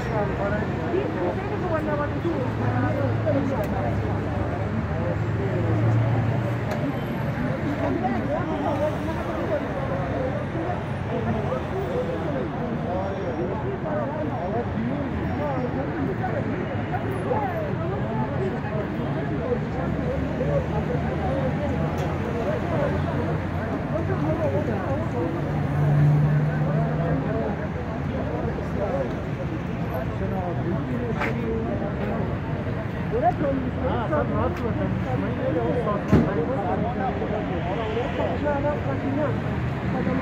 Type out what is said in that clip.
Thank you. Adama gelmeyi